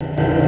you